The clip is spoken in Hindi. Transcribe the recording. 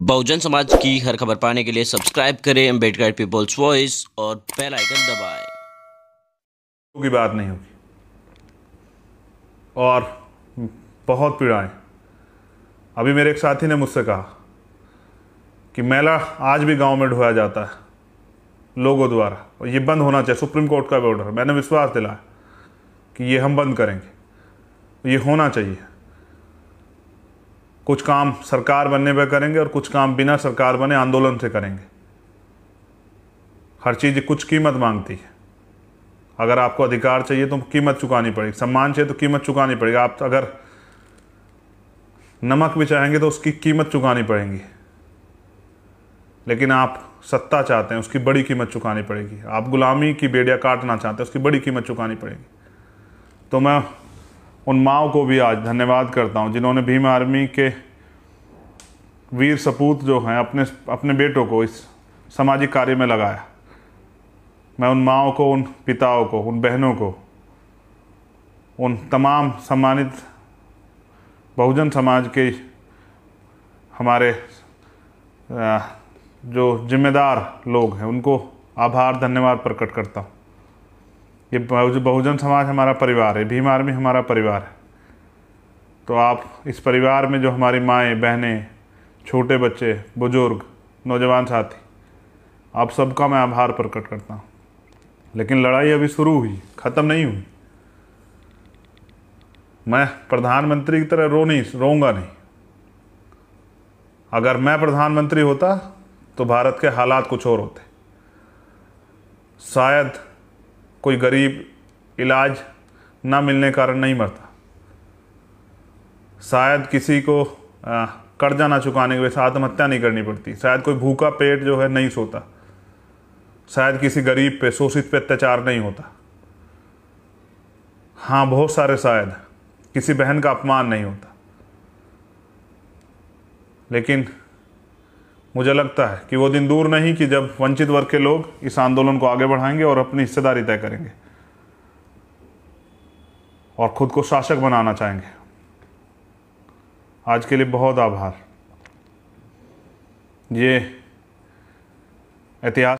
बहुजन समाज की हर खबर पाने के लिए सब्सक्राइब करें अंबेडकर पीपल्स वॉइस और बेल आइकन दबाएँ। की बात नहीं होगी। और बहुत पीड़ाएँ। अभी मेरे एक साथी ने मुझसे कहा कि मेला आज भी गाँव में ढोया जाता है, लोगों द्वारा। और ये बंद होना चाहिए, सुप्रीम कोर्ट का भी ऑर्डर मैंने विश्वास दिलाया कि ये हम बंद करेंगे। ये होना चाहिए। कुछ काम सरकार बनने पर करेंगे और कुछ काम बिना सरकार बने आंदोलन से करेंगे। हर चीज़ कुछ कीमत मांगती है। अगर आपको अधिकार चाहिए तो कीमत चुकानी पड़ेगी, सम्मान चाहिए तो कीमत चुकानी पड़ेगी। आप अगर नमक भी चाहेंगे तो उसकी कीमत चुकानी पड़ेगी। लेकिन आप सत्ता चाहते हैं, उसकी बड़ी कीमत चुकानी पड़ेगी। आप गुलामी की बेड़िया काटना चाहते हैं, उसकी बड़ी कीमत चुकानी पड़ेगी। तो मैं उन माओ को भी आज धन्यवाद करता हूँ, जिन्होंने भीम आर्मी के वीर सपूत जो हैं, अपने अपने बेटों को इस सामाजिक कार्य में लगाया। मैं उन माओ को, उन पिताओं को, उन बहनों को, उन तमाम सम्मानित बहुजन समाज के हमारे जो जिम्मेदार लोग हैं, उनको आभार, धन्यवाद प्रकट करता हूँ। ये बहुजन समाज हमारा परिवार है भीम आर्मी हमारा परिवार है। तो आप इस परिवार में जो हमारी माएँ, बहनें, छोटे बच्चे, बुज़ुर्ग, नौजवान साथी, आप सबका मैं आभार प्रकट करता हूँ। लेकिन लड़ाई अभी शुरू हुई, ख़त्म नहीं हुई। मैं प्रधानमंत्री की तरह रो नहीं, रोऊँगा नहीं। अगर मैं प्रधानमंत्री होता तो भारत के हालात कुछ और होते। शायद कोई गरीब इलाज ना मिलने कारण नहीं मरता। शायद किसी को कर्जा ना चुकाने की वजह से आत्महत्या नहीं करनी पड़ती। शायद कोई भूखा पेट जो है नहीं सोता। शायद किसी गरीब पे, शोषित पे अत्याचार नहीं होता। हाँ बहुत सारे शायद। किसी बहन का अपमान नहीं होता। लेकिन मुझे लगता है कि वो दिन दूर नहीं कि जब वंचित वर्ग के लोग इस आंदोलन को आगे बढ़ाएँगे और अपनी हिस्सेदारी तय करेंगे। और खुद को शासक बनाना चाहेंगे। आज के लिए बहुत आभार। ये इतिहास